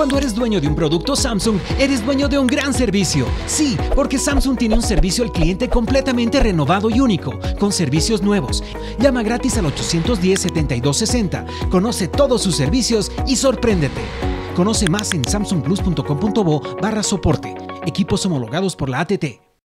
Cuando eres dueño de un producto Samsung, eres dueño de un gran servicio. Sí, porque Samsung tiene un servicio al cliente completamente renovado y único, con servicios nuevos. Llama gratis al 810-7260, conoce todos sus servicios y sorpréndete. Conoce más en samsungplus.com.bo barra soporte. Equipos homologados por la ATT.